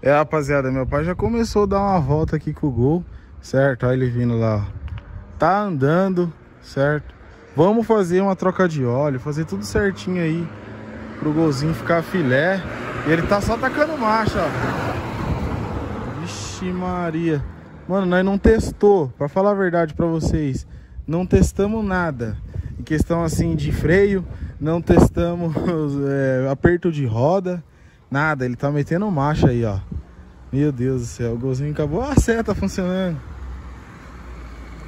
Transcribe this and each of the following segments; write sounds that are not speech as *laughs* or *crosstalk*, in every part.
É, rapaziada, meu pai já começou a dar uma volta aqui com o Gol, certo? Olha ele vindo lá, ó. Tá andando, certo? Vamos fazer uma troca de óleo, fazer tudo certinho aí pro golzinho ficar filé. E ele tá só tacando marcha, ó. Vixe Maria. Mano, nós não testou, pra falar a verdade pra vocês. Não testamos nada. Em questão assim de freio, não testamos *laughs* é, aperto de roda, nada. Ele tá metendo marcha aí, ó. Meu Deus do céu, o golzinho acabou. Ah, seta tá funcionando.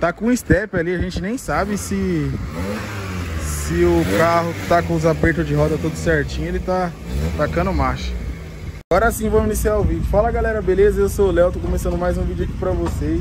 Tá com step ali, a gente nem sabe se se o carro tá com os apertos de roda tudo certinho, ele tá tacando marcha. Agora sim vamos iniciar o vídeo. Fala galera, beleza? Eu sou o Léo, tô começando mais um vídeo aqui pra vocês.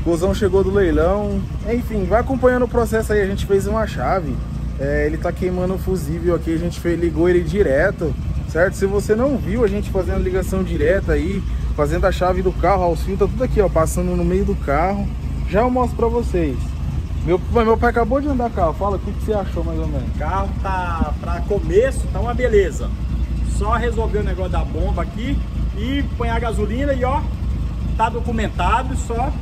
O Gozão chegou do leilão. Enfim, vai acompanhando o processo aí. A gente fez uma chave. É, ele tá queimando o fusível aqui, a gente ligou ele direto, certo? Se você não viu a gente fazendo ligação direta aí, fazendo a chave do carro, os fios tá tudo aqui, ó, passando no meio do carro. Já eu mostro pra vocês. Meu, meu pai acabou de andar carro, fala o que, que você achou mais ou menos. O carro tá, pra começo, tá uma beleza. Só resolver o negócio da bomba aqui e põe a gasolina e ó, tá documentado, só...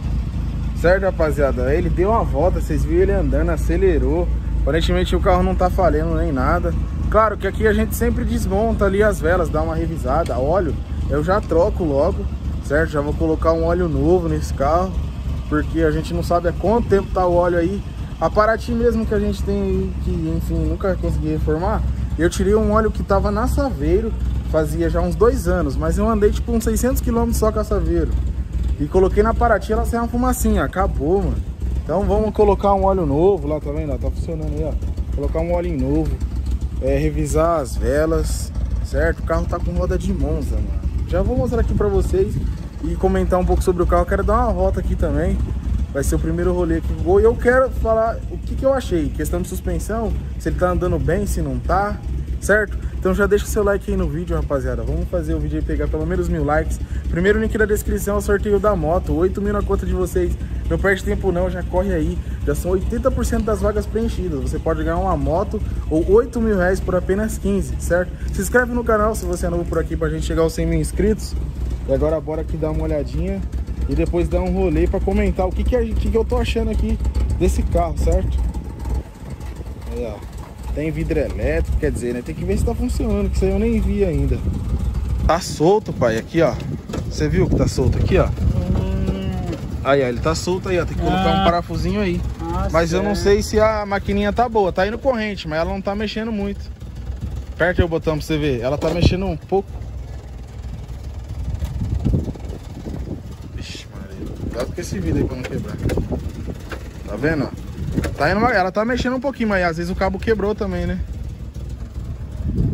Certo, rapaziada, ele deu uma volta, vocês viram ele andando, acelerou. Aparentemente o carro não tá falhando nem nada. Claro que aqui a gente sempre desmonta ali as velas, dá uma revisada. Óleo, eu já troco logo, certo? Já vou colocar um óleo novo nesse carro porque a gente não sabe há quanto tempo tá o óleo aí. A Paraty mesmo que a gente tem que enfim, nunca consegui reformar, eu tirei um óleo que tava na Saveiro, fazia já uns dois anos, mas eu andei tipo uns 600 km só com a Saveiro. E coloquei na Paraty, ela saiu uma fumacinha, acabou, mano. Então vamos colocar um óleo novo lá, tá vendo? Tá funcionando aí, ó. Colocar um óleo novo, é, revisar as velas, certo? O carro tá com roda de Monza, mano. Já vou mostrar aqui pra vocês e comentar um pouco sobre o carro. Quero dar uma volta aqui também. Vai ser o primeiro rolê aqui vou. E eu quero falar o que, que eu achei. Questão de suspensão, se ele tá andando bem, se não tá, certo? Então já deixa o seu like aí no vídeo, rapaziada. Vamos fazer o vídeo aí pegar pelo menos mil likes. Primeiro link na descrição é o sorteio da moto. 8 mil na conta de vocês. Não perde tempo não, já corre aí. Já são 80% das vagas preenchidas. Você pode ganhar uma moto ou 8 mil reais por apenas 15, certo? Se inscreve no canal se você é novo por aqui pra gente chegar aos 100 mil inscritos. E agora bora aqui dar uma olhadinha e depois dar um rolê para comentar o que que, que que eu tô achando aqui desse carro, certo? Aí, ó. Tem vidro elétrico, quer dizer, né? Tem que ver se tá funcionando, que isso aí eu nem vi ainda. Tá solto, pai, aqui, ó. Você viu que tá solto aqui, ó? Aí, ó, ele tá solto aí, ó. Tem que colocar ah. um parafusinho aí. Ah, mas eu não sei se a maquininha tá boa. Tá indo corrente, mas ela não tá mexendo muito. Aperta aí o botão pra você ver. Ela tá mexendo um pouco. Cuidado com esse vidro aí pra não quebrar. Tá vendo? Tá indo, ela tá mexendo um pouquinho, mas às vezes o cabo quebrou também, né?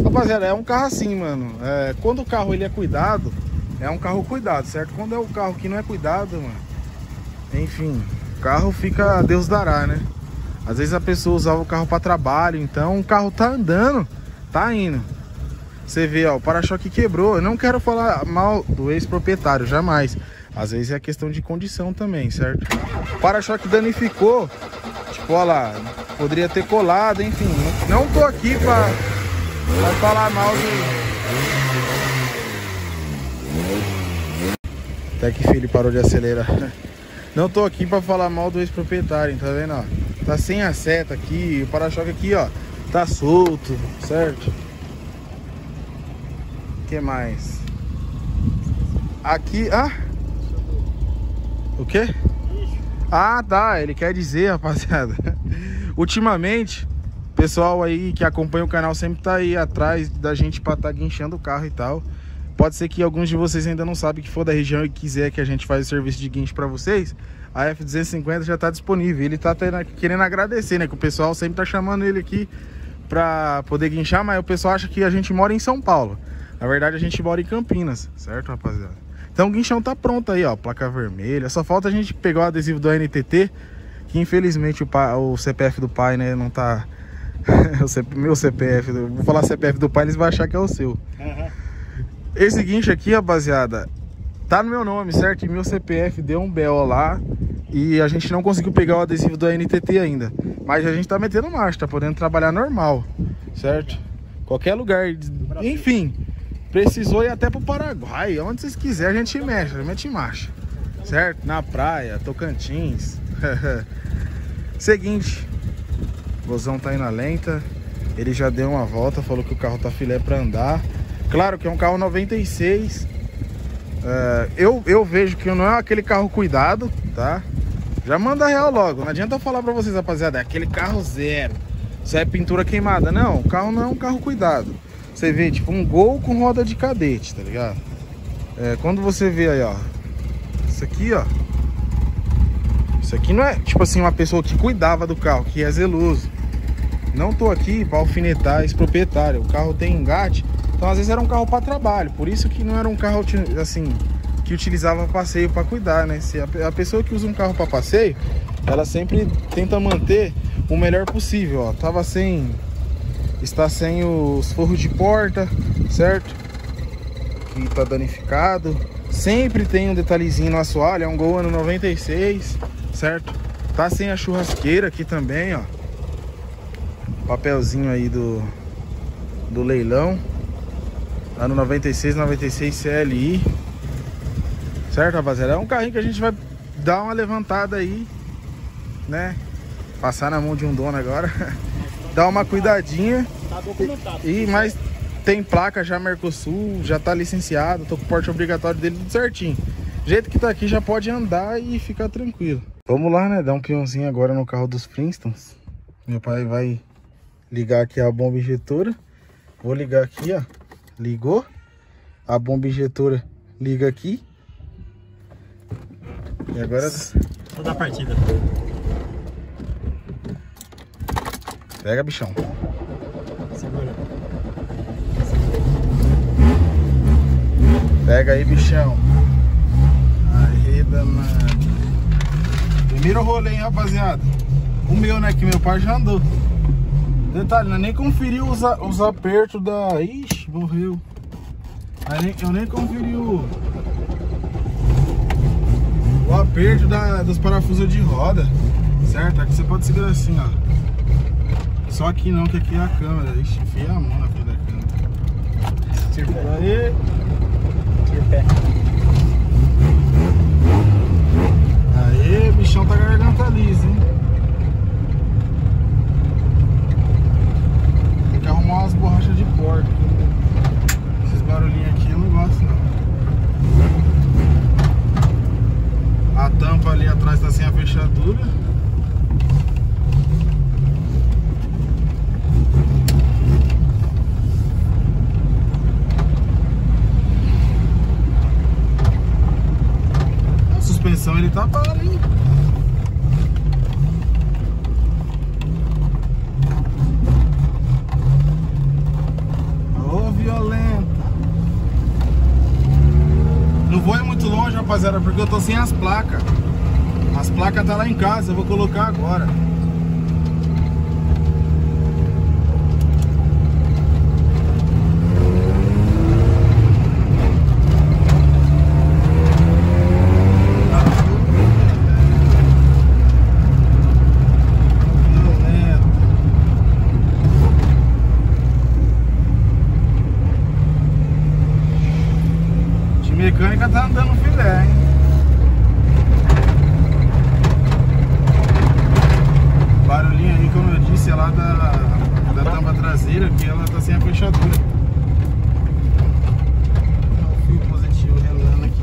Rapaziada, é um carro assim, mano. É, quando o carro ele é cuidado, é um carro cuidado, certo? Quando é um carro que não é cuidado, mano. Enfim, o carro fica Deus dará, né? Às vezes a pessoa usava o carro para trabalho, então o carro tá andando, tá indo. Você vê, ó, o para-choque quebrou. Eu não quero falar mal do ex-proprietário, jamais. Às vezes é questão de condição também, certo? O para-choque danificou, tipo, olha lá, poderia ter colado, enfim. Não tô aqui pra, pra falar mal de... Até que filho parou de acelerar. *laughs* Não tô aqui pra falar mal do ex-proprietário, tá vendo, ó? Tá sem a seta aqui, o para-choque aqui, ó, tá solto, certo? Que mais? Aqui, ah... O quê? Ah, tá. Ele quer dizer, rapaziada. *laughs* Ultimamente, pessoal aí que acompanha o canal sempre tá aí atrás da gente pra estar tá guinchando o carro e tal. Pode ser que alguns de vocês ainda não sabem que for da região e quiser que a gente faz o serviço de guincho para vocês. A F250 já tá disponível. Ele tá querendo agradecer, né? Que o pessoal sempre tá chamando ele aqui pra poder guinchar, mas o pessoal acha que a gente mora em São Paulo. Na verdade, a gente mora em Campinas, certo, rapaziada? Então o guinchão tá pronto aí, ó, placa vermelha. Só falta a gente pegar o adesivo do NTT, que infelizmente o, pai, o CPF do pai, né, não tá... *laughs* meu CPF, vou falar CPF do pai, eles vão achar que é o seu. Uhum. Esse guincho aqui, rapaziada, tá no meu nome, certo? E meu CPF deu um BO lá e a gente não conseguiu pegar o adesivo do NTT ainda. Mas a gente tá metendo marcha, tá podendo trabalhar normal, certo? Qualquer lugar, enfim... Precisou ir até pro Paraguai. Onde vocês quiserem, a gente mexe, a gente marcha. Certo? Na praia, Tocantins. *laughs* Seguinte. O Vozão tá indo na lenta. Ele já deu uma volta, falou que o carro tá filé pra andar. Claro que é um carro 96. Uh, eu, eu vejo que não é aquele carro cuidado, tá? Já manda real logo. Não adianta eu falar pra vocês, rapaziada, é aquele carro zero. Isso é pintura queimada. Não, o carro não é um carro cuidado. Você vê, tipo, um gol com roda de cadete, tá ligado? É, quando você vê aí, ó. Isso aqui, ó. Isso aqui não é, tipo assim, uma pessoa que cuidava do carro, que é zeloso. Não tô aqui pra alfinetar esse proprietário. O carro tem engate. Então, às vezes, era um carro para trabalho. Por isso que não era um carro, assim, que utilizava passeio para cuidar, né? Se a, a, pessoa que usa um carro para passeio, ela sempre tenta manter o melhor possível, ó. Tava sem está sem os forros de porta, certo? Que tá danificado. Sempre tem um detalhezinho no assoalho, é um Gol ano 96, certo? Tá sem a churrasqueira aqui também, ó. Papelzinho aí do do leilão. Ano 96, 96 CLI. Certo, rapaziada? É um carrinho que a gente vai dar uma levantada aí, né? Passar na mão de um dono agora. *laughs* Dar uma cuidadinha. Tá documentado. E, mas tem placa já Mercosul, já tá licenciado, tô com o porte obrigatório dele tudo certinho. Do jeito que tá aqui já pode andar e ficar tranquilo. Vamos lá, né? Dar um peãozinho agora no carro dos Flintstones. Meu pai vai ligar aqui a bomba injetora. Vou ligar aqui, ó. Ligou. A bomba injetora liga aqui. E agora... Toda a partida. Pega, bichão. Segura. Pega aí, bichão. Aí, danado. Primeiro rolê, hein, rapaziada. O meu, né, que meu pai já andou. Detalhe, né, nem conferiu os, os apertos da... Ixi, morreu. Eu nem conferi o... O aperto da, dos parafusos de roda. Certo? Aqui você pode segurar assim, ó. Só que não, que aqui é a câmera. Ixi, enfia a mão na frente da câmera. Tira o pé. Aí. Tira o pé. Aê, bichão tá garganta lisa, hein? Tem que arrumar umas borrachas de porta. Esses barulhinhos aqui eu não gosto não. A tampa ali atrás tá sem a fechadura. suspensão ele tá para, hein? Ô, violenta. Não vou ir muito rapaziada, porque eu tô sem as placas. As placas tá lá em casa, eu vou colocar agora. mecânica tá andando filé, hein? Barulhinho aí, como eu disse, é lá da, da tampa traseira, que ela tá sem a fechadura. O fio positivo relando aqui.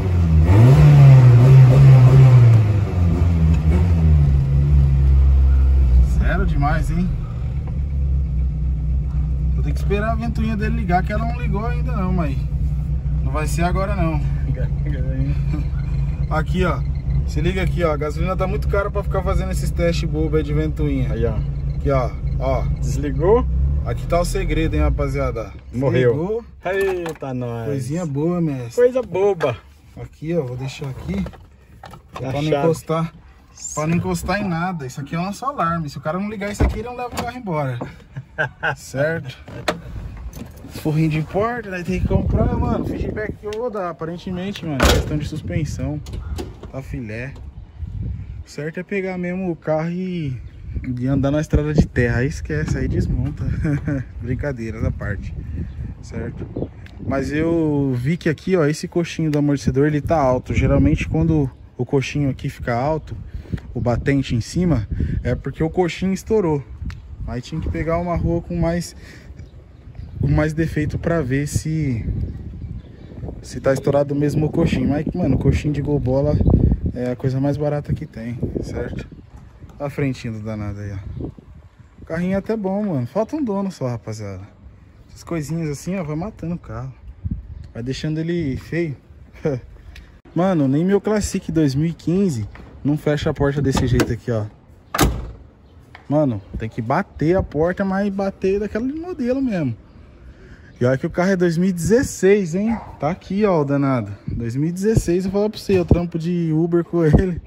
Zero demais, hein? Vou ter que esperar a ventoinha dele ligar, que ela não ligou ainda não, mas não vai ser agora não. *laughs* aqui, ó. Se liga aqui, ó. A gasolina tá muito cara pra ficar fazendo esses testes bobo aí de ventoinha. Aí, ó. Aqui, ó. Ó. Desligou? Aqui tá o segredo, hein, rapaziada. Morreu. Eita, nós. Coisinha boa, mestre. Coisa boba. Aqui, ó. Vou deixar aqui. Pra não encostar. Pra não encostar em nada. Isso aqui é o nosso alarme. Se o cara não ligar isso aqui, ele não leva o carro embora. *laughs* certo? Forrinho de porta, daí tem que comprar, mano. Feedback que eu vou dar. Aparentemente, mano, questão de suspensão. Tá filé. O certo é pegar mesmo o carro e, e andar na estrada de terra. Aí esquece, aí desmonta. *laughs* Brincadeiras à parte. Certo? Mas eu vi que aqui, ó, esse coxinho do amortecedor, ele tá alto. Geralmente quando o coxinho aqui fica alto, o batente em cima, é porque o coxinho estourou. Aí tinha que pegar uma rua com mais com mais defeito pra ver se se tá estourado mesmo o coxinho. Mas, mano, coxinho de golbola é a coisa mais barata que tem, certo? A frentinha do danado aí, ó. O carrinho é até bom, mano. Falta um dono só, rapaziada. Essas coisinhas assim, ó, vai matando o carro. Vai deixando ele feio. *laughs* Mano, nem meu Classic 2015 não fecha a porta desse jeito aqui, ó. Mano, tem que bater a porta, mas bater daquele modelo mesmo. E olha que o carro é 2016, hein? Tá aqui, ó, o danado. 2016, eu vou falar pra você, eu trampo de Uber com *laughs* ele.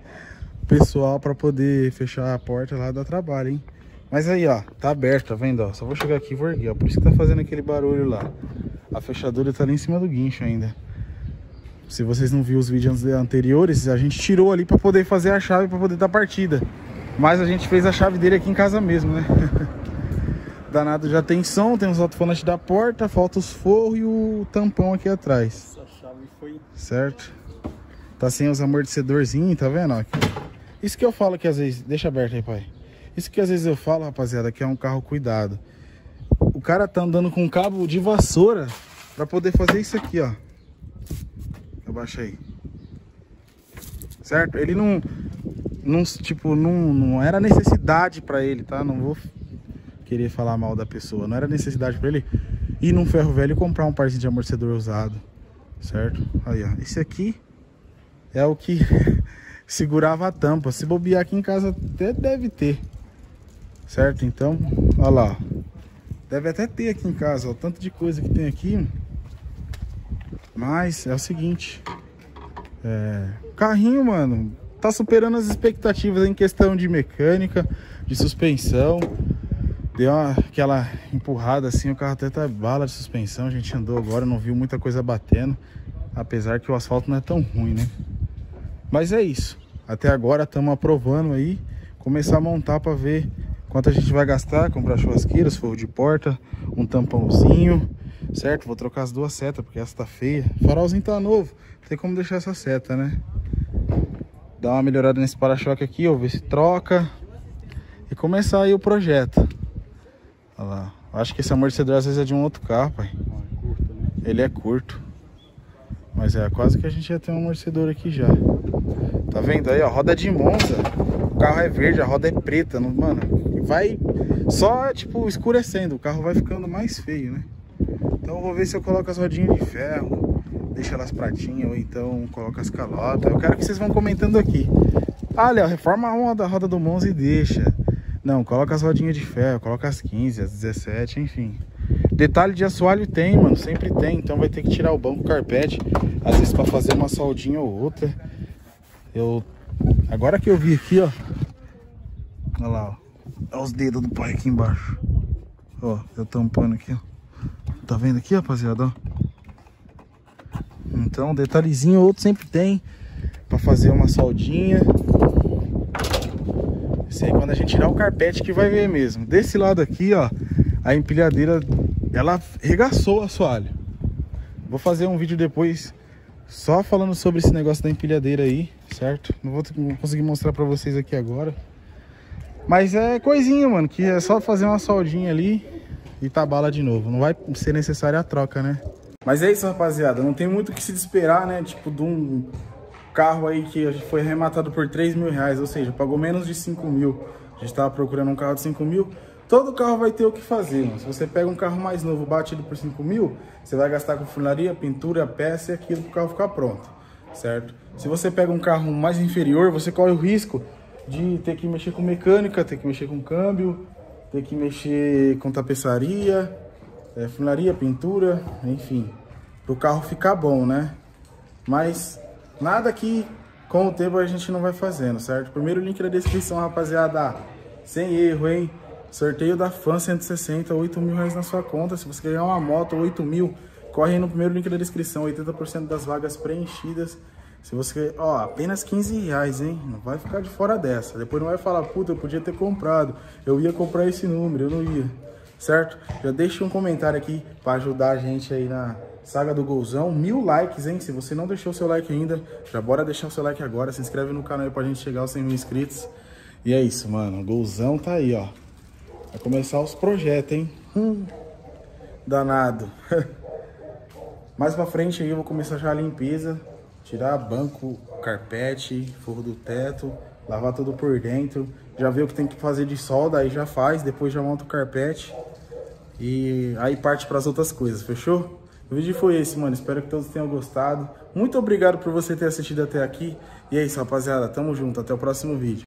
Pessoal, pra poder fechar a porta lá dá trabalho, hein? Mas aí, ó, tá aberto, tá vendo, ó? Só vou chegar aqui e vou erguer, ó. Por isso que tá fazendo aquele barulho lá. A fechadura tá ali em cima do guincho ainda. Se vocês não viram os vídeos anteriores, a gente tirou ali pra poder fazer a chave, pra poder dar partida. Mas a gente fez a chave dele aqui em casa mesmo, né? *laughs* Danado já tem som, tem os alto-falantes da porta, falta os forros e o tampão aqui atrás. Essa chave foi... Certo? Tá sem os amortecedorzinhos, tá vendo? ó? Isso que eu falo que às vezes... Deixa aberto aí, pai. Isso que às vezes eu falo, rapaziada, que é um carro cuidado. O cara tá andando com um cabo de vassoura pra poder fazer isso aqui, ó. Abaixa aí. Certo? Ele não... não tipo, não, não era necessidade pra ele, tá? Não vou querer falar mal da pessoa. Não era necessidade pra ele ir num ferro velho e comprar um parzinho de amortecedor usado. Certo? Aí, ó. Esse aqui é o que *laughs* segurava a tampa. Se bobear aqui em casa até deve ter. Certo? Então, olha lá. Deve até ter aqui em casa, ó. Tanto de coisa que tem aqui. Mas é o seguinte. É... Carrinho, mano, tá superando as expectativas em questão de mecânica, de suspensão. Deu uma, aquela empurrada assim, o carro até tá bala de suspensão. A gente andou agora, não viu muita coisa batendo. Apesar que o asfalto não é tão ruim, né? Mas é isso. Até agora estamos aprovando aí. Começar a montar para ver quanto a gente vai gastar. Comprar churrasqueiras, forro de porta, um tampãozinho. Certo? Vou trocar as duas setas, porque essa tá feia. O farolzinho tá novo. Não tem como deixar essa seta, né? Dar uma melhorada nesse para-choque aqui, ó. Ver se troca. E começar aí o projeto. Olha lá. Acho que esse amortecedor às vezes é de um outro carro, pai. Né? Ele é curto. Mas é quase que a gente já tem um amortecedor aqui já. Tá vendo aí, ó? Roda de Monza. O carro é verde, a roda é preta. Não, mano, vai só, tipo, escurecendo. O carro vai ficando mais feio, né? Então eu vou ver se eu coloco as rodinhas de ferro. Deixa elas pratinhas ou então coloco as calotas. Eu quero que vocês vão comentando aqui. Ah, Léo, reforma a roda, a roda do Monza e deixa. Não, coloca as rodinhas de ferro, coloca as 15, as 17, enfim. Detalhe de assoalho tem, mano, sempre tem. Então vai ter que tirar o banco, carpete, às vezes pra fazer uma soldinha ou outra. Eu agora que eu vi aqui, ó. Olha lá, ó. Olha os dedos do pai aqui embaixo. Ó, eu tampando aqui, ó. Tá vendo aqui, rapaziada, ó? Então, detalhezinho ou outro sempre tem pra fazer uma soldinha. Isso aí quando a gente tirar o carpete que vai ver mesmo. Desse lado aqui, ó, a empilhadeira, ela regaçou o assoalho. Vou fazer um vídeo depois só falando sobre esse negócio da empilhadeira aí, certo? Não vou conseguir mostrar pra vocês aqui agora. Mas é coisinha, mano, que é só fazer uma soldinha ali e tá bala de novo. Não vai ser necessária a troca, né? Mas é isso, rapaziada. Não tem muito o que se esperar, né? Tipo, de um carro aí que foi arrematado por 3 mil reais, ou seja, pagou menos de 5 mil. A gente tava procurando um carro de 5 mil. Todo carro vai ter o que fazer. Se você pega um carro mais novo batido por 5 mil, você vai gastar com funilaria, pintura, peça e aquilo pro carro ficar pronto, certo? Se você pega um carro mais inferior, você corre o risco de ter que mexer com mecânica, ter que mexer com câmbio, ter que mexer com tapeçaria, é, funilaria, pintura, enfim, pro carro ficar bom, né? Mas nada que com o tempo a gente não vai fazendo, certo? Primeiro link na descrição, rapaziada. Sem erro, hein? Sorteio da Fan 160, 8 mil reais na sua conta. Se você ganhar uma moto, 8 mil, corre aí no primeiro link da descrição. 80% das vagas preenchidas. Se você ó, apenas 15 reais, hein? Não vai ficar de fora dessa. Depois não vai falar, puta, eu podia ter comprado. Eu ia comprar esse número, eu não ia. Certo? Já deixa um comentário aqui para ajudar a gente aí na saga do Golzão. Mil likes, hein? Se você não deixou seu like ainda, já bora deixar o seu like agora. Se inscreve no canal aí pra gente chegar aos 100 mil inscritos. E é isso, mano. O Golzão tá aí, ó. Vai começar os projetos, hein? Hum, danado. *laughs* Mais pra frente aí eu vou começar já a limpeza. Tirar banco, carpete, forro do teto, lavar tudo por dentro. Já vê o que tem que fazer de solda, aí já faz, depois já monta o carpete. E aí parte para as outras coisas, fechou? O vídeo foi esse, mano. Espero que todos tenham gostado. Muito obrigado por você ter assistido até aqui. E é isso, rapaziada. Tamo junto. Até o próximo vídeo.